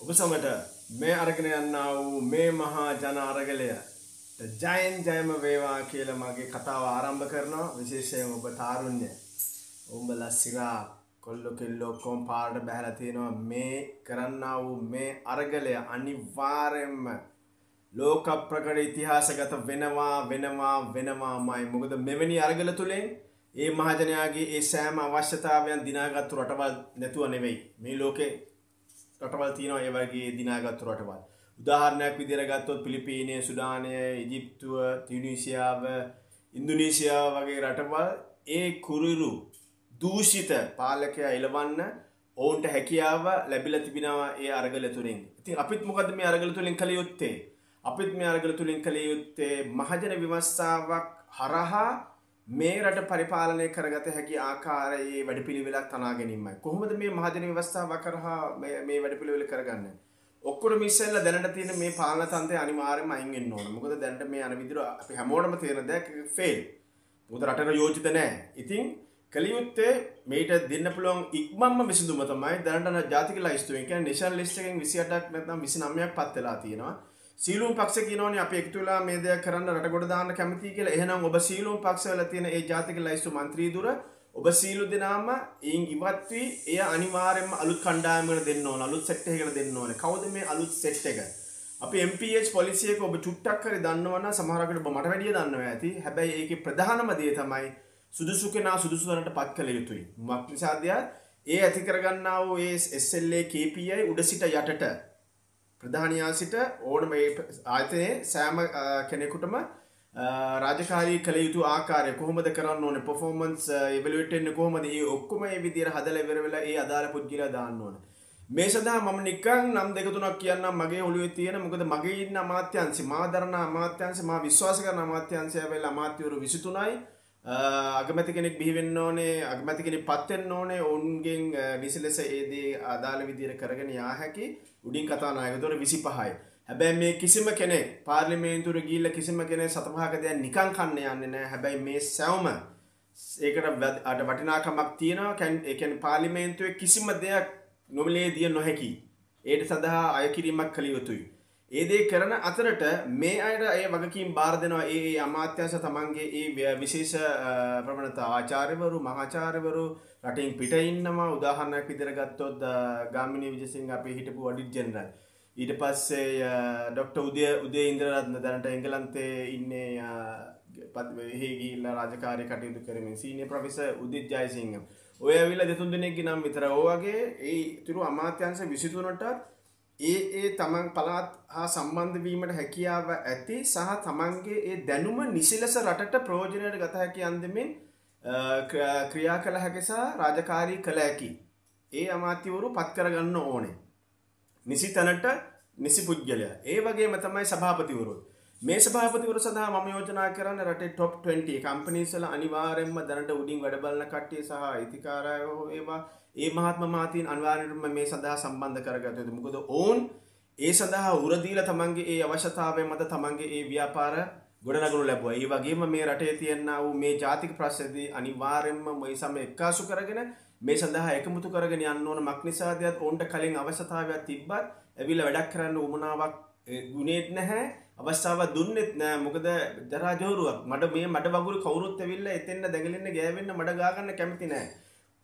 ඔබ සමට මේ අරගෙන යන්න වූ මේ මහා ජන අරගලය ජයන් ජයම වේවා කියල මගේ කතාව ආරම්භ කරනවා. විශේෂයෙන් ඔබ තාරුණ්‍ය. උඹල සිරා කොල්ලො කෙල්ලෝ කොම් පාට බැහල තියෙනවා. මේ කරන්න වූ මේ අරගලය අනිවාරෙන්ම ලෝක ප්‍රකට ඉතිහාසගත වෙනවා වෙනවා වෙනවා මයි මොකද මෙවැනි අරගල තුළින් ඒ මහජනයාගේ ඒ සෑම අවශ්‍යතාවයන් දිනාගත්තු රටවල් නැතුව නෙවෙයි. මේ ලෝකේ රටවල් තියෙනවා ඒ වගේ දිනාගත්තු රටවල්. උදාහරණයක් විදිහට ගත්තොත් පිලිපීනය, සුඩානය, ඉජිප්තුව, තියුනීසියාව, ඉන්දුනීසියාව වගේ රටවල් ඒ කුරිරු දූෂිත පාලකයා එළවන්න ඔවුන්ට හැකියාව ලැබිලා තිබෙනවා ඒ අරගල තුලින්. ඉතින් අපිත් මොකද මේ අරගල තුලින් කළ යුත්තේ? අපිත් මේ අරගල තුලින් කළ යුත්තේ මහජන විමර්ශාවක් හරහා මේ රට පරිපාලනය කරගත හැකි ආකාරයේ වැඩ පිළිවෙලක් තනා ගැනීමයි. කොහොමද මේ මහජන ව්‍යවස්ථාව කරහා මේ වැඩ පිළිවෙල කරගන්න? ඔක්කොට මිස්සල්ල දැනට තියෙන මේ පාලන තන්තය අනිවාර්යම අයින් වෙන්න ඕන. මොකද දැනට මේ අන විදිහට අපි හැමෝටම තේරෙන දෙයක් ෆේල් මොකද රටට යෝජිත නැහැ. ඉතින් කලියුත්තේ මේට දෙන්න පුළුවන් ඉක්මම්ම විසඳුම තමයි දැනට ජාතික ලයිස්තුවෙන් කියන්නේ නේෂනල් ලිස්ට් එකෙන් 28ක් නැත්නම් 29ක් පත් වෙලා තියෙනවා. සීලුම් පක්ෂ කියනෝනේ අපි එකතු වෙලා මේ දෙයක් කරන්න රට ගොඩ දාන්න කැමතියි කියලා. එහෙනම් ඔබ සීලුම් පක්ෂවල තියෙන ඒ ජාතික ලයිස්තු മന്ത്രി දුර ඔබ සීලු දෙනාම ඊන් ඉවත් වී එය අනිවාර්යයෙන්ම අලුත් කණ්ඩායමකට දෙන්න ඕන. අලුත් සෙට් එකකට දෙන්න ඕනේ. කවුද මේ අලුත් සෙට් එක? අපි MPH පොලිසිය එක ඔබ චුට්ටක් හරි දන්නවනම් සමහරකට ඔබ මට වැඩිය දන්නවා ඇති. හැබැයි ඒකේ ප්‍රධානම දේ තමයි සුදුසු කෙනා සුදුසු තැනට පත් කළ යුතුයි. මක් නිසාද ඒ ඇති කරගන්නා වූ ඒ SLA KPI උඩ සිට යටට ප්‍රධානයා සිට ඕනම ආයතනයේ සෑම කෙනෙකුටම රාජකාරී කළ යුතු ආකාරය කොහොමද කරන්න ඕන පොෆෝමන්ස් එවලුවටෙන්න්න කොහොමද? ඒ ඔක්කොම ඒ විදිර හදල වෙර වෙලා ඒ අදාළ පුද්ගිල දාන්න ඕන. මේ සඳහා මම නිකං නම් දෙකතුනක් කියන්න මගේ ඔලුවේ තියෙන මොකද මගේ ඉන්න අමාත්‍යන්සි මාදරණ අමාත්‍යන්ස මා විශ්වාස කරන අමාත්‍යන්සය වෙල් අමාත්‍යවරු විසිතුනයි අගමැති කෙනෙක් බිහිවෙන්න ඕනේ අගමැති කෙනෙක් පත්වෙන්න ඕනේ ඔවුන්ගෙන් නිසි ලෙස ඒදේ අදාළ විදිර කරගෙන යා හැකි උඩින් කතා නායකතොර විසි පහයි හැබැයි මේ කිසිම කෙනෙක් පාර්ලිමේන්තුර ගීල්ල කිසිම කෙනෙ සතපහක දෙයක් නිකං කන්න යන්න නෑ හැබැයි මේ සැවම ඒකට අට වටිනාකමක් තියෙනවා. කැන් එකන් පාලිමේන්තුවේ කිසිම දෙයක් නොවලේ දිය නොහැකි. ඒට සඳහා අයකිරීමක් කළ යුතුයි. ඒදේ කරන අතරට මේ අයට ඒ වගකින් බාර දෙනවා. ඒ අමාත්‍යංශ තමන්ගේ ඒ විශේෂ ප්‍රමණත ආචාර්යවරු මහාචාර්යවරු රටින් පිට ඉන්නවා. උදාහරණයක් විදිහට ගත්තොත් ගාමිණී විජේසිංහ අපේ හිටපු ඔඩිට් ජෙනරල් ඊට පස්සේ ඩොක්ටර් උදය උදේ ඉන්ද්‍රරත්න දැනට එංගලන්තේ ඉන්නේ මෙහි ගිහිල්ලා රාජකාරී කටයුතු කරමින් සීනියර් ප්‍රොෆෙසර් උදිත් ජයසිංහ. ඔය ඇවිල්ලා දෙතුන් දෙනෙක්ගේ නම් විතර. ඕ වගේ ඒ ඉතුරු අමාත්‍යංශ 23ට ඒ ඒ තමන් පළාත් හා සම්බන්ධ වීමට හැකියාව ඇති සහ තමන්ගේ ඒ දැනුම නිසිලස රටට ප්‍රෝජනයට ගත හැකි අන්දමින් ක්‍රියා කළ හැකිසා රාජකාරී කළ හැකි. ඒ අමාත්‍යවරු පත් කරගන්න ඕනේ. නිසි තැනට නිසි පුද්ගලය. ඒ වගේම තමයි සභාපතිවරු. මේ සභාපතිවරු සඳහා මම යෝජනා කරන්න රටේ ටොප් 20 කම්පනීස්වල අනිවාර්යෙන්ම දැනට උඩින් වැඩ බලන කට්ටිය සහ අයිතිකාරයෝ ඒවා ඒ මහත්ම මාතීන් අනිවාර්යෙන්ම මේ සඳහා සම්බන්ධ කරගත යුතුයි. මොකද ඔවුන් ඒ සඳහා උරදීලා තමන්ගේ ඒ අවශ්‍යතාවය මත තමන්ගේ ඒ ව්‍යාපාර ගොඩනගනු ලැබුවා. ඒ වගේම මේ රටේ තියෙනා වූ මේ ජාතික ප්‍රශ්නදී අනිවාර්යෙන්ම මේ සම එක්කාසු කරගෙන මේ සඳහා එකමුතු කරගෙන යන්න ඕන මක් නිසාදයක් ඔවුන්ට කලින් අවශ්‍යතාවයක් තිබ්බත් ඇවිල්ලා වැඩක් කරන්න උමනාවක් ගුණේත් නැහැ අවස්ථාව දුන්නෙත් නෑ. මොකද දරාජෝරුවක් මට මේ මට වගුරු කවුරුත් ඇවිල්ලා එතෙන්ට දැඟලෙන්න ගෑවෙන්න මඩ ගාගන්න කැමති නෑ.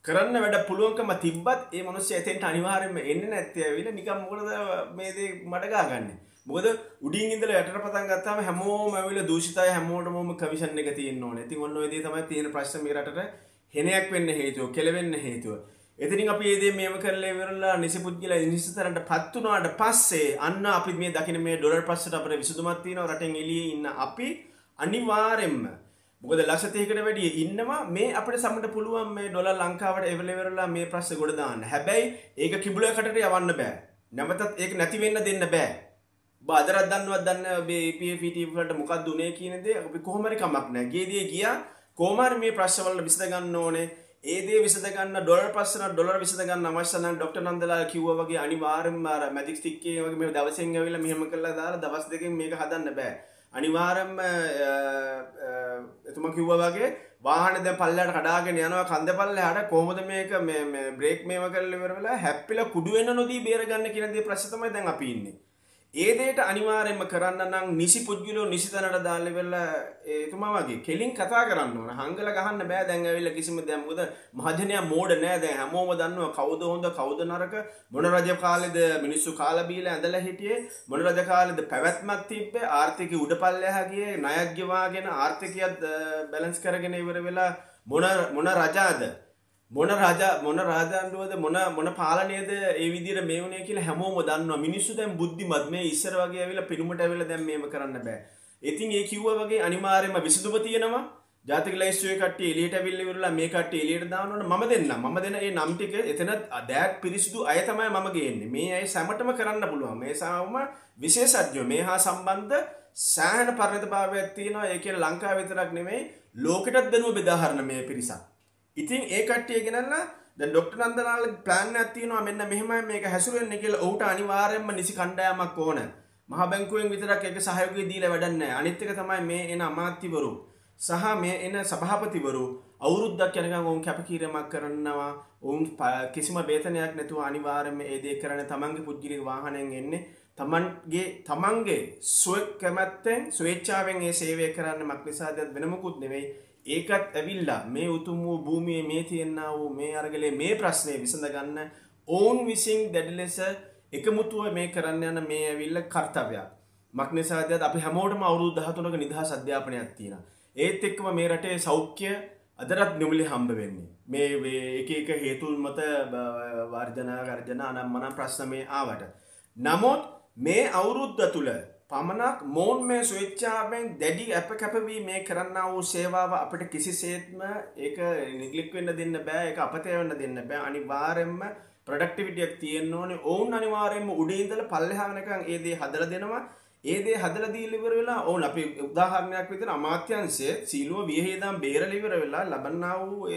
කරන්න වැඩ පුළුවන්කම තිබ්බත් ඒ මනුස්්‍ය ඇතෙන්ට අනිවාරෙන්ම එන්න නැත්තය විල නිකම් මොකද මේද මඩගා ගන්න මොකද උඩින් ඉදල යට පතන් ගත්තම හැමෝම ඇවිල දූෂිතය හැමෝට මොම කවිෂණ එක තියන්න ඕන. ඇති ඔන්න ද තමයි තියෙන ප්‍රශ්ම රට හෙනයක් වෙන්න හේතුව කෙලවෙන්න හේතුව. එතිනින් අපි ඒදේ මේම කරලේ වෙරලා නිසි පුද්ගල නිසිතරට පත්වනාට පස්සේ අන්න අපි මේ දකින මේ ඩොලර් පස්සට අපට විසුදුමත්තින රටෙන් එලිය ඉන්න අපි අනිවාරෙන්ම මොකද ලක්ෂතයකට වැඩිය ඉන්නවා. මේ අපට සමට පුළුවන් මේ ඩොල ලංකාවට එවලෙවරලා මේ ප්‍රශ්ස ගොඩදාන්න හැබැයි ඒක කිබුල කටට යවන්න බෑ. නැමතත් ඒක නැතිවෙන්න දෙන්න බෑ. බාදරත් දන්නවත් දන්න බේපට මොකක් දුනේ කියනද අපි කොහොමරි කමක් නෑ ගේදිය ගිය. කෝමර මේ ප්‍රශ්වල විසඳගන්න ඕනේ. ඒදේ විසදගන්න ඩොල පස්සන ඩොල විසදගන්න අවශ්‍යන ඩොක්ට නන්දලා කිව්ව වගේ අනිවාරම් මාර මැදික් තික්කේ වගේ මේ දවසෙන් ඇවිල මෙහම කල්ලා දාලා දවස් දෙකින් මේක හදන්න බෑ. අනිවාරම්ම එතුම කිව්ව වගේ වාහනද පල්ලට කඩාගෙන යනවා කන්ද පල්ල හට කෝමද මේක බ්‍රේක් මේම කරල වෙරලා හැපිල කුඩුවෙන නොදී බේරගන්න කියනදේ ප්‍රශ්තමයි දැන් අපින්නේ ඒදේට අනිවාරෙන්ම කරන්න නම් නිසි පුද්ගිලෝ නිසිතනට දාල්ල වෙල්ල ඒතුමා වගේ කෙලින් කතා කරන්න ඕන. හංගල ගහන්න බෑ දැන්ඇවිල්ල කිසිම දැම්මුද මහජනය මෝඩ නෑ දැ හැමෝම දන්නවා කවද හොඳ කවද නරක. මොන රජ කාලෙද මිනිස්සු කාලබීල ඇඳල හිටියේ? මොන රජ කාලෙද පැවැත්මත් තිබ්බේ? ආර්ථික උඩ පල්ලයහගේ නයක්ගවාගෙන ආර්ථිකයත් බැලන්ස් කරගෙන ඉවර වෙලා මොන රජාද? මොන රජ මොන රාජාණ්ඩුවද මොන මොන පාලනයද ඒ විදිර මේ වනේ කියලා හැමෝම දන්න මිනිස්සු දැන් බුද්ධිමත් මේ ඉස්සර වගේ ඇවිල්ලා පිනුමට ඇවිල්ලා දැන් මේම කරන්න බෑ. ඉතින් ඒ කිව්වා වගේ අනිවාර්යයෙන්ම විසඳුම තියෙනවා. ජාතික ලයිස්තුවේ කට්ටිය එළියට ඇවිල්ලා ඉවරලා මේ කට්ටිය එළියට දානවනේ මම දෙන්නම්. මම දෙන ඒ නම් ටික එතන දෑත් පිරිසිදු අය තමයි මම ගේන්නේ. මේ අය සැමටම කරන්න පුළුවන්. මේ සාවම විශේෂඥයෝ මේ හා සම්බන්ධ සෑහෙන පරිණතභාවයක් තියෙනවා. ඒ කියන්නේ ලංකාව විතරක් නෙමෙයි ලෝකෙටත් දෙනුව බෙදාහරන මේ පිරිසක්. ඉතින් ඒ කට්ටිය ගෙනල්ලා ද ඩොක්ට නන්දනාල ප්ලෑන් ඇතිනවා මෙන්න මෙහම මේක හැසුරෙන් කියල ඔහුට අනිවාරයෙන්ම නිසි කණ්ඩායමක් ඕන. මහ බැංකුවෙන් විතරක් එක සහයෝගය දීල වැඩන්න අනිත්තක තමයි මේ එන අමාත්‍යවරු සහ මේ එන සභාපතිවරු අවුරුද්දක් යනක ඔවුන් කැපකිරීමක් කරන්නවා ඔවුන් කිසිම බේතනයක් නැතුව අනිවාරම ඒදේ කරන තමන්ගේ පුද්ගිලි වාහනයෙන් එන්නේ. තමන්ගේ තමන්ගේ සුවක් කැමැත්තෙන් ස්වේච්චාවෙන් ඒ සේවය කරන්න මක් නිසාදත් වෙනමකුත් නෙවෙයි. ඒකත් ඇවිල්ලා මේ උතුම් වූ භූමිය මේ තියෙන්න්න වූ මේ අරගලේ මේ ප්‍රශ්නය විසඳ ගන්න ඔවුන් විසින් දැඩි ලෙස එකමුතුව මේ කරන්න යන මේ ඇවිල්ල කර්තවයක් මක්නිසාදත් අපි හැමෝටම අවුරු දහතුනක නිදහස් අධ්‍යාපනයක් තියෙන ඒත් එක්කම මේ රටේ සෞඛ්‍ය අදරත් නිමලි හම්බ වෙන්නේ. මේ එක එක හේතුල් මත වර්ජනා ගර්ජන අනම් මනම් ප්‍රශ්නමය ආවට. නමුත් මේ අවුරුද්ධ තුළ පමණක් මෝන් මේ ස්වේච්චාවෙන් දැඩි අප කැපවී මේ කරන්න වූ සේවාව අපට කිසිසේත්ම ඒක නිගලික් වෙන්න දෙන්න බෑ එක අපතයවන්න දෙන්න බෑ. අනිවාරෙන්ම ප්‍රඩක්ටිවිටියක් තියෙන්න්න ඕනේ. ඔවුන් අනිවාරයෙන්ම උඩේදල පල්ලහානකං ඒදේ හදල දෙනවා. ඒදේ හදල දීලිවර වෙලා ඕන අපි උදාහරණයක් විතර අමාත්‍යන්සේ සීලුව වියහේදම් බේරලිවර වෙලා ලබන්නා වූ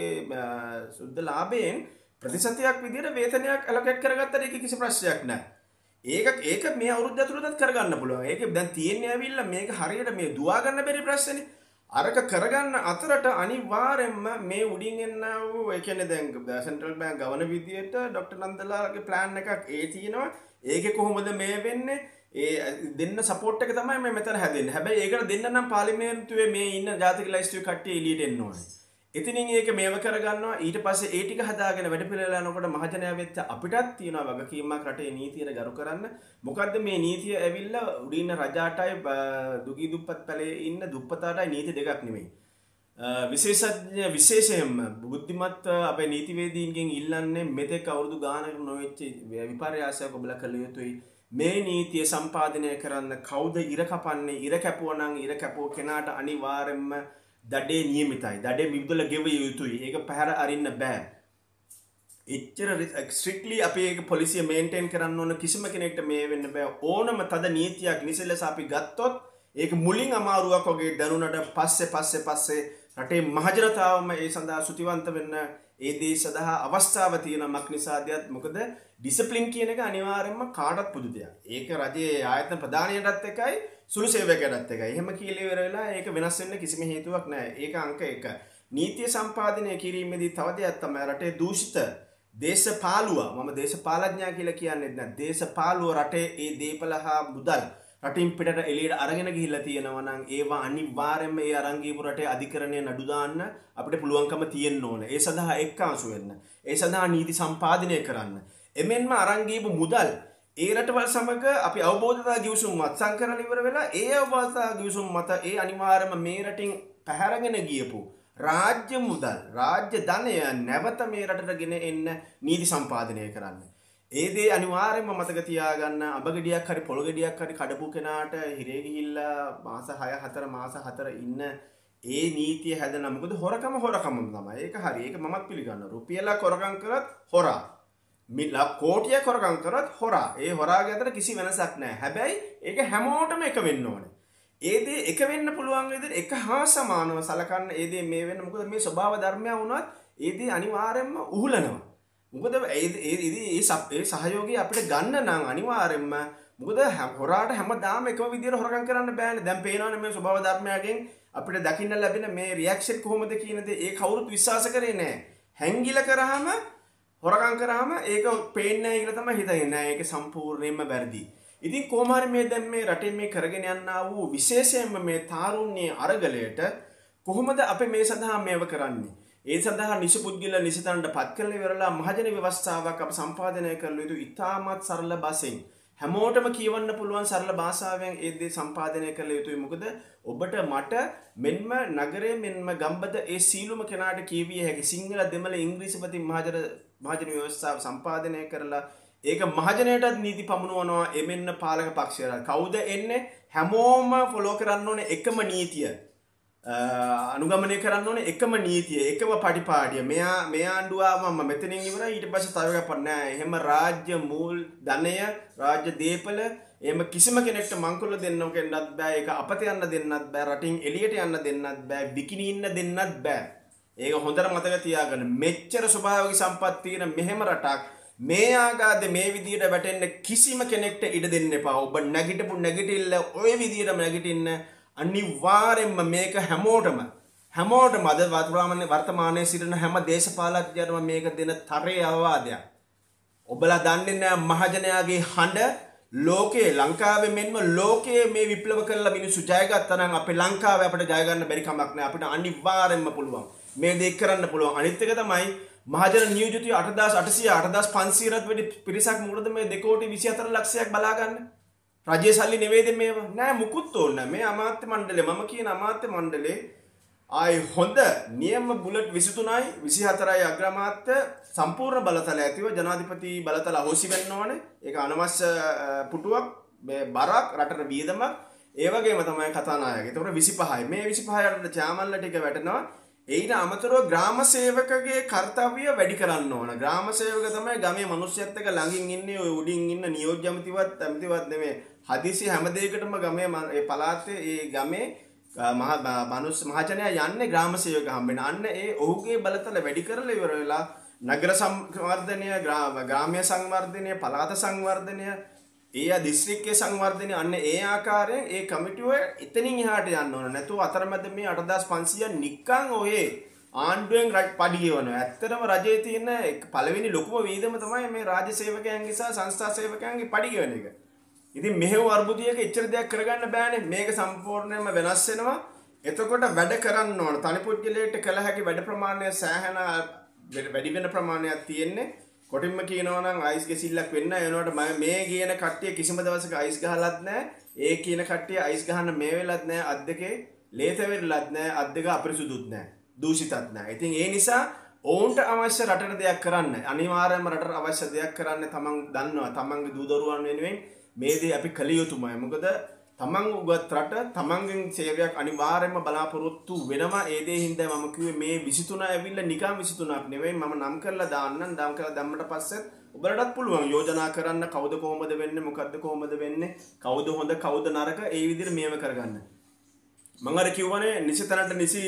සුද්ද ලාබයෙන් ප්‍රතිසතියක් විදිට වේතනයක් ඇලකැට් කරගත්තර එක කිසි ප්‍රශ්යක් නෑ ඒක ඒක මේ අවුරුද්ද ඇතුළතත් කරගන්න පුළුවන්. ඒක දැන් තියෙන්නේ ඇවිල්ලා මේක හරියට මේ දුවාගන්න බැරි ප්‍රශ්නේ. අරක කරගන්න අතරට අනිවාර්යෙන්ම මේ උඩින් එන්න වූ ඒ කියන්නේ දැන් සෙන්ට්‍රල් බැංක් ගවන විදියට ඩොක්ටර් නන්දලාගේ ප්ලෑන් එකක් ඒ තියෙනවා. ඒකේ කොහොමද මේ වෙන්නේ? ඒ දෙන්න සපෝට් එක තමයි මේ මෙතන හැදෙන්නේ. හැබැයි ඒකට දෙන්න නම් පාර්ලිමේන්තුවේ මේ ඉන්න ජාතික ලයිස්තුවේ කට්ටිය එළියට එන්න ඕනේ. ඉතිනින් ඒක මේව කරගන්නවා ඊට පස්සේ ඒ ටික හදාගෙන වැඩ පිළිවෙල යනකොට මහජනයා වෙච්ච අපිටත් තියෙනවා වගකීමක් රටේ නීතියට ගරු කරන්න. මොකද්ද මේ නීතිය ඇවිල්ලා උඩින්න රජාටයි දුගී දුප්පත් පැලේ ඉන්න දුප්පතාටයි නීති දෙකක් නෙමෙයි. විශේෂඥ විශේෂයෙන්ම බුද්ධිමත් අපේ නීතිවේදීන්ගෙන් ඉල්ලන්නේ මෙතෙක් අවුරුදු ගානකට නොවෙච්ච විපර්යාසයක් ඔබලා කළ යුතුයි. මේ නීතිය සම්පාදනය කරන්න කවුද ඉර කපන්නේ ඉර කැපුවනං ඉර කැපුව කෙනාට අනිවාරෙන්ම දඩේ නියමිතයි. දඩේ මිදුල ගෙව යුතුයි. ඒක පැහැර අරින්න බෑ. එච්චර ස්ට්‍රික්ලි අපේ පොලිසිය මේන්ටේන් කරන්න ඕන කිසිම කෙනෙක්ට මේ වෙන්න බෑ. ඕනම තද නීතියක් නිසලෙස අපි ගත්තොත් ඒක මුලින් අමාරුවක් වගේ දැනුනට පස්සෙ පස්සෙ පස්සේ රටේ මහජනතාවම ඒ සඳහා සුතිවන්ත වෙන්න ඒදේ සඳහා අවස්ථාව තියෙන මක් නිසාධයත් මොකද ඩිසපලින් කියන එක අනිවාරෙන්ම කාටත් පුදු දෙයක්. ඒක රජයේ ආයතන ප්‍රධානයටත් එකයි. සුළු සේවකයටත් එකයි එහෙම කියලිවර වෙලා ඒක වෙනස් වෙන්න කිසිම හේතුවක් නෑ ඒක අංක එක නීතිය සම්පාදනය කිරීමේදී තව දෙයක් තමයි රටේ දූෂිත දේශපාලුව මම දේශපාලඥා කියලා කියන්නේ නැහැ දේශපාලුව රටේ ඒ දීපල හා මුදල් රටින් පිටට එලියට අරගෙන ගිහිල්ලා තියෙනවා නම් ඒවා අනිවාර්යයෙන්ම ඒ අරන් ගියපු රටේ අධිකරණය නඩු දාන්න අපිට පුළුවන්කම තියෙන්න ඕන. ඒ සඳහා එක්කාසු වෙන්න. ඒ සඳහා නීති සම්පාදනය කරන්න. එමෙන්ම අරන් ගියපු මුදල් ඒ රටවල් සමග අපි අවබෝධතා ගිවිසුම් මත්සන් කරලා ඉවර වෙලා ඒ අවබෝධතා ගිවිසුම් මත ඒ අනිවාර්යයෙන්ම මේ රටින් පැහැරගෙන ගියපු රාජ්‍ය මුදල් රාජ්‍ය ධනය නැවත මේ රටට ගෙන එන්න නීති සම්පාදනය කරන්න. ඒදේ අනිවාර්යෙන්ම මතක තියාගන්න අබගඩියක් හරි පොළොගෙඩියක් හරි කඩපු කෙනාට හිරේ ගිහිල්ලා මාස 6 4 මාස 4 ඉන්න ඒ නීතිය හැදෙන මොකද හොරකම හොරකම තමයි. ඒක හරි. ඒක මමත් පිළිගන්නවා. රුපියලක් හොරකම් කරත් හොරා. මිලා කෝටියක් හොරකම් කරත් හොරා. ඒ හොරාගේ අතර කිසි වෙනසක් නැහැ. හැබැයි ඒක හැමෝටම එක වෙන්න ඕනේ. ඒ දේ එක වෙන්න පුළුවන් විදිහට එක හා සමානව සලකන්න ඒ දේ මේ වෙන්න මොකද මේ ස්වභාව ධර්මය වුණත් ඒ දේ අනිවාර්යයෙන්ම උහුලනවා. මොකද ඒ සප් ඒ සහයෝගය අපිට ගන්න නම් අනිවාර්යෙන්ම මොකද හොරාට හැමදාම එකම විදිහට හොරකම් කරන්න බෑනේ. දැන් පේනවනේ මේ ස්වභාව ධර්මයෙන් අපිට දකින්න ලැබෙන මේ රියැක්ෂන් කොහොමද කියන දේ ඒ කවුරුත් විශ්වාස කරේ නැහැ. හැංගිලා කරාම හොරකම් කරාම ඒක පේන්නේ නැහැ කියලා තමයි හිතන්නේ. නෑ ඒක සම්පූර්ණයෙන්ම වැරදි. ඉතින් කොහොම හරි මේ දැන් මේ රටේ මේ කරගෙන යනා වූ විශේෂයෙන්ම මේ තාරුණ්‍ය අරගලයට කොහොමද අපි මේ සඳහා මේව කරන්නේ? ඒ සඳහා නිසි පුද්ගල නිසිතනට පත් කරලා ඉවරලා මහජන ව්‍යවස්ථාවක් අප සම්පාදනය කළ යුතු ඉතාමත් සරල බසින් හැමෝටම කියවන්න පුළුවන් සරල භාෂාවෙන් ඒ දේ සම්පාදනය කළ යුතුයි මොකද ඔබට මට මෙන්ම නගරේ මෙන්ම ගම්බද ඒ සීලුම කෙනාට කියවිය හැකි සිංහල දෙමළ ඉංග්‍රීසිපති මහජන මහජන ව්‍යවස්ථාව සම්පාදනය කරලා ඒක මහජනයටත් නීති පමුණුවනවා එමෙන්න පාලක පක්ෂයට කවුද එන්නේ? හැමෝම ෆොලෝ කරන්න ඕන එකම නීතිය. අනුගමනය කරන්න ඕන එකම නීතිය එකම පටිපාඩිය. මෙයා මේ ආණ්ඩුවාම මෙතනින් ඉවර ඊට පස්සේ තව එකක් පන්නෑ එහෙම රාජ්‍ය මූල් ධනය රාජ්‍ය දීපල එහෙම කිසිම කෙනෙක්ට මංකොල්ල දෙන්නව කෙන්නත් බෑ. ඒක අපත යන්න දෙන්නත් බෑ. රටින් එළියට යන්න දෙන්නත් බෑ. බිකිනි ඉන්න දෙන්නත් බෑ. ඒක හොඳට මතක තියාගන්න මෙච්චර ස්වභාවික සම්පත් තියෙන මෙහෙම රටක් මේ ආගාද මේ විදියට වැටෙන්න කිසිම කෙනෙක්ට ඉඩ දෙන්න එපා ඔබ නැගිටපු නැගිටිල්ල ඔය විදියටම නැගිටින්න අනිවාර්යෙන්ම මේක හැමෝටම හැමෝටම අද වතුරාමන වර්තමානයේ සිටින හැම දේශපාලකයටම මේක දෙන තරයේ අවවාදයක්. ඔබලා දන්නේ නැහැ මහජනයාගේ හඬ ලෝකයේ ලංකාවේ මෙන්ම ලෝකයේ මේ විප්ලව කරලා මිනිස්සු ජයගත්තා නම් අපේ ලංකාවේ අපිට ජය ගන්න බැරි කමක් නැහැ. අපිට අනිවාර්යෙන්ම පුළුවන්. මේ දේ කරන්න පුළුවන්. අනිත් එක තමයි මහජන නියෝජිතයෝ 8800 8500ට වැඩි පිරිසක් මොකටද මේ 2 කෝටි 24 ලක්ෂයක් බලාගන්නේ? රජය සල්ලි නෙවේද මේ නෑ මුකුත් ඕන්න මේ අමාත්‍ය මණ්ඩලේ මම කියන අමාත්‍ය මණ්ඩලේ ආයි හොඳ නියම බුලට් විසිතුනයි විසි හතරයි අග්‍රමාත්‍ය සම්පූර්ණ බලතල ඇතිව ජනාධිපති බලතල හෝසි වෙන්න ඕන. එක අනවශ්‍ය පුටුවක් බරක් රටට බියදමක්. ඒවගේ තමයි කතානායක. තොට විසි පහයි මේ විසි පහයට චාමල්ල ටික වැටනවා. එයිට අමතරව ග්‍රාම සේවකගේ කර්තව්‍ය වැඩි කරන්න ඕන. ග්‍රාම සේවක තමයි ගමේ මනුෂ්‍යත්තක ළඟින් ඉන්නේ ඔය උඩින් ඉන්න නියෝජ්‍යමතිවත් ඇමතිවත් නෙමේ හදිසි හැමදේකටම ගමේ පලාත්තේ ඒ ගමේ මහ මනුස් මහජනය යන්න ග්‍රාම සේවක හම්බෙන අන්න ඒ ඔහුගේ බලතල වැඩි කරලා ඉවර වෙලා නගර සංවර්ධනය ග්‍රාම්‍ය සංවර්ධනය පලාත සංවර්ධනය ඒ දිස්ත්‍රික්කයේ සංවර්ධනය අන්න ඒ ආකාරයෙන් ඒ කමිටුව එතනින් එහාට යන්න ඕන නැතුව අතරමැද මේ 8500 නික්කන් ඔයේ ආණ්ඩුවෙන් රජ පඩියවනවා. ඇත්තටම රජයේ තියෙන පළවෙනි ලොකුම වීදම තමයි මේ රාජ්‍ය සේවකයන්ගේ සහ සංස්ථා සේවකයන්ගේ පඩියවන එක. ඉතින් මෙහෙම අර්බුදයක එච්චර දෙයක් කරගන්න බෑනේ. මේක සම්පූර්ණයෙන්ම වෙනස් වෙනවා. එතකොට වැඩ කරන්න ඕන. තනි පුද්ගලයාට කළ හැකි වැඩ ප්‍රමාණය සෑහෙන වැඩි වෙන ප්‍රමාණයක් තියෙන්නේ. කොටින්ම කියනවනම් අයිස් ගෙසිල්ලක් වෙන්න එනවට මේ කියන කට්ටිය කිසිම දවසක අයිස් ගහලත් නෑ ඒ කියන කට්ටිය අයිස් ගහන්න මේ වෙලත් නෑ අත් දෙකේ ලේතවෙරලත් නෑ අත් දෙක අපිරිසුදුත් නෑ දූෂිතත් නෑ ඉතින් ඒ නිසා ඔවුන්ට අවශ්‍ය රටට දෙයක් කරන්න අනිවාර්යයෙන්ම රටට අවශ්‍ය දෙයක් කරන්න තමන් දන්නවා. තමන්ගේ දූ දරුවන් වෙනුවෙන් මේ දේ අපි කළ යුතුමයි. මොකද තමන් උගත් රට තමන්ගෙන් සේවයක් අනිවාර්යයෙන්ම බලාපොරොත්තු වෙනවා. ඒ දේ හින්දා මම කිව්වේ මේ 23 ඇවිල්ලා නිකන් 23ක් නෙවෙයි. මම නම් කරලා දාන්නම්. නම් කරලා දැම්මට පස්සේ ඔබලටත් පුළුවන්. යෝජනා කරන්න කවුද කොහොමද වෙන්නේ? මොකද්ද කොහොමද වෙන්නේ? කවුද හොඳ කවුද නරක? ඒ විදිහට මේව කරගන්න. මං අර කිව්වනේ නිසි තැනට නිසි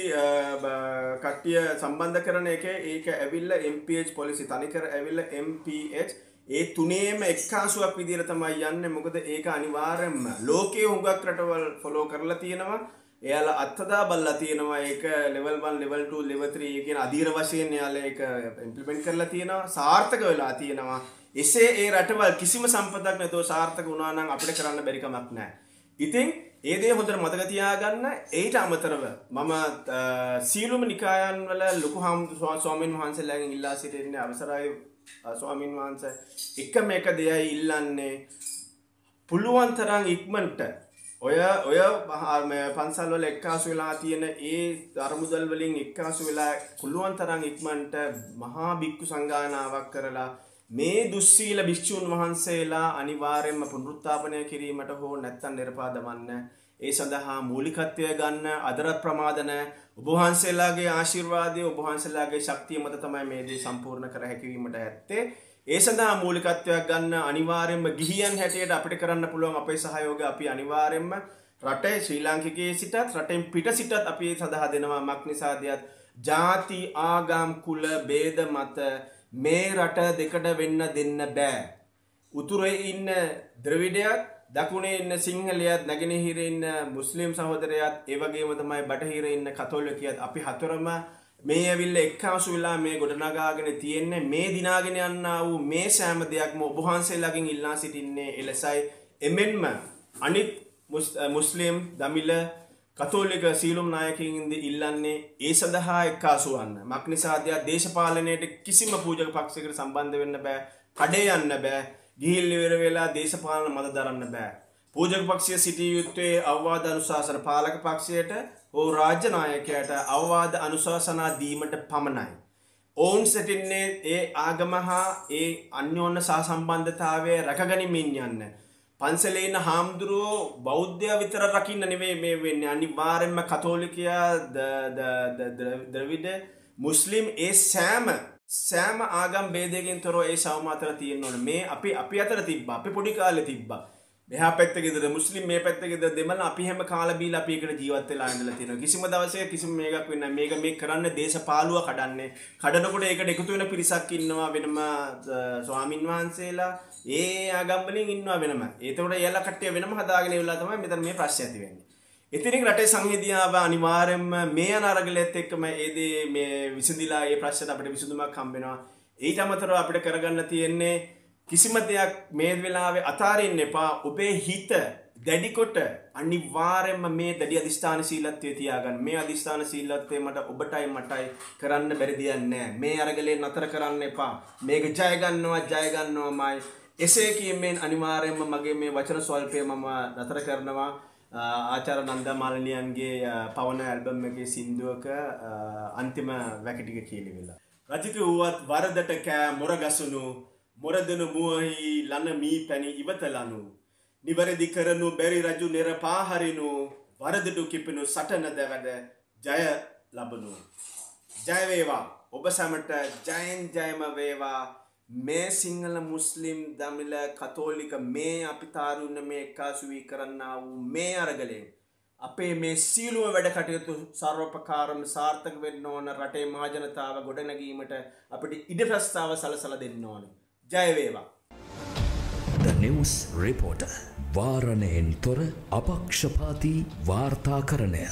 කට්ටිය සම්බන්ධ කරන එක. ඒක ඇවිල්ලා MPH පොලිසි තනිකර ඇවිල්ලා MPH ඒ තුනේම එක්කාසුවක් විදිහට තමයි යන්නේ. මොකද ඒක අනිවාර්යෙන්ම ලෝකයේ හුඟක් රටවල් ෆලෝ කරලා තියෙනවා. එයාලා අත්දා බලලා තියෙනවා. ඒක ලෙවල් 1 ලෙවල් 2 ලෙවල් 3 කියන අධීර වශයෙන් එයාලා ඒක ඉම්ප්ලිමන්ට් කරලා තියෙනවා. සාර්ථක වෙලා තියෙනවා. එසේ ඒ රටවල් කිසිම සම්පතක් නැතුව සාර්ථක වුණා නම් අපිට කරන්න බැරි කමක් නැහැ. ඉතින් ඒ දේ හොඳට මතක තියාගන්න. ඒට අමතරව මම සීලුම නිකායන් වල ලොකු හාමුදුරුවෝ ස්වාමීන් වහන්සේලාගෙන් ඉල්ලා සිටින්නේ අවසරයි ස්වාමීන් වහන්ස එකම එක දෙයයි ඉල්ලන්නේ. පුළුවන් තරම් ඉක්මනට. ඔය ඔය පන්සල්වල එක්කාසු වෙලා තියෙන ඒ අරමුදල් වලින් එක්කාසු වෙලා පුළුවන් තරම් ඉක්මනට මහා බික්කු සංගායනාවක් කරලා මේ දුස්සීල භික්ෂූන් වහන්සේලා අනිවාර්යයෙන්ම පුනරුත්ථාපනය කිරීමට හෝ නැත්තම් නිර්පා දමන්න ඒ සඳහා මූලිකත්වය ගන්න අදරත් ප්‍රමාදන ඔබහන්සේලාගේ ආශිර්වාදය ඔබහන්සේලාගේ ශක්තිය මත තමයි මේ දේ සම්පූර්ණ කර හැකිවීමට ඇත්තේ. ඒ සඳහා මූලිකත්වයක් ගන්න අනිවාර්යෙන්ම ගිහියන් හැටියට අපිට කරන්න පුළුවන් අපේ සහයෝගය අපි අනිවාර්යෙන්ම රටේ ශ්‍රී ලාංකිකයේ සිටත් රටෙන් පිට සිටත් අපි සඳහා දෙනවා. මක් නිසාදයක් ජාති ආගම් කුල බේද මත මේ රට දෙකට වෙන්න දෙන්න බෑ. උතුරේ ඉන්න ද්‍රවිඩයක් දකුණේ ඉන්න සිංහලයත් නැගෙනහිර ඉන්න මුස්ලිම් සහෝදරයත් ඒ වගේම තමයි බටහිර ඉන්න කතෝලිකයත් අපි හතරම මේ ඇවිල්ල එක්කාසු වෙලා මේ ගොඩනගාගෙන තියෙන්නේ මේ දිනාගෙන යන්නා වූ මේ සෑම දෙයක්ම ඔබහන්සේලාගෙන් ඉල්ලා සිටින්නේ එලෙසයි එමෙන්ම අනිත් මුස්ලිම් දමිල කතෝලික සීලුම් නායකින්ද ඉල්ලන්නේ ඒ සඳහා එක්කාසුවන්න මක්නිසාධයක් දේශපාලනයට කිසිම පූජක පක්ෂකට සම්බන්ධ වෙන්න බෑ කඩේ යන්න බෑ. ගිහිල්ලිවර වෙලා දේශපාලන මත දරන්න බෑ. පූජක පක්ෂය සිටිය යුත්තේ අවවාද අනුශාසන පාලක පක්ෂයට ඕ රාජ්‍යනායකයට අවවාද අනුශාසනා දීමට පමණයි. ඔවුන් සිටින්නේ ඒ ආගම හා ඒ අන්‍යෝන්න සාසම්බන්ධතාවය රැකගනිමින් යන්න. පන්සලේන හාමුදුරුවෝ බෞද්ධය විතර රකින්න නෙවේ මේ වෙන්න අනිවාරෙන්ම කතෝලිකයා ද්‍රවිඩ මුස්ලිම් ඒ සෑම සෑම ආගම් බේදයකින් තොර ඒ සවම අතර තියෙන්න ඕන. මේ අපි අපි අතර තිබ්බ අපි පොඩි කාලෙ තිබ්බ. මෙහා පැත්තගෙද මුස්ලිම් මේ පැත්තගෙද දෙමළ අපි හැම කාලබීල අපිකට ජීවත්වෙලා ඉඳලා තියෙනවා. කිසිම දවසක කිසිම මේකක් වෙන්න මේක මේ කරන්න දේශපාලුව කඩන්නේ. කඩනකොට ඒකට එකතු වෙන පිරිසක් ඉන්නවා වෙනම ස්වාමින් වහන්සේලා. ඒ ආගම්වලින් ඉන්නවා වෙනම. ඒතකොට එයාලා කට්ටිය වෙනම හදාගෙන ඉවලා තමයි මෙතන මේ ප්‍රශ්නේ ඇති වෙන්නේ. ඉතිරින් රටේ සංහිදියාව අනිවාර්යෙන්ම මේ අනරගලෙත් එක්කම ඒදේ මේ විසඳිලා ඒ ප්‍රශ්නයට අපිට විසඳුමක් හම්බෙනවා. ඊට අමතරව අපිට කරගන්න තියෙන්නේ කිසිම දෙයක් මේ වෙලාවේ අතාරින්න එපා. ඔබේ හිත දැඩිකොට අනිවාර්යෙන්ම මේ දැඩි අධිෂ්ඨාන සීලත්වයේ තියාගන්න. මේ අධිෂ්ඨාන සීලත්වය මට ඔබටයි මටයි කරන්න බැරි දෙයක් නෑ. මේ අරගලේ නතර කරන්න එපා. මේක ජය ගන්නවා ජය ගන්නවාමයි. එසේ කියමෙන් අනිවාර්යෙන්ම මගේ මේ වචන ස්වල්පය මම නතර කරනවා. ආචාර නන්දා මාලනියන්ගේ පවන ඇල්බම් එක සින්දුවක අන්තිම වැකටික කියලි වෙලා. රජික වුවත් වරදට කෑ මොරගසුණු මොරදන මුවහි ලන මී පැණි ඉවතලනු. නිවැරදි කරනු බැරි රජු නෙර පාහරිනු වරදටු කිපෙනු සටන දැවැඩ ජය ලබනු. ජයවේවා ඔබ සැමට ජයන් ජයම වේවා මේ සිංහල මුස්ලිම් දමිල කතෝලික මේ අපි තාරුන්න මේ එක්කාසුවී කරන්න වූ මේ අරගලයෙන් අපේ මේ සීලුව වැඩ කටයුතු සර්වපකාරම සාර්ථක වෙන්න ඕන රටේ මහජනතාව ගොඩනැගීමට අපිට ඉඩ ප්‍රස්ථාව සලසල දෙන්න ඕන. ජයවේවා The News Reporter. වාරණයෙන් තොර අපක්ෂපාති වාර්තාකරණය.